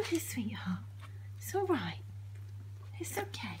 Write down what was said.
okay, sweetheart. It's all right. It's okay.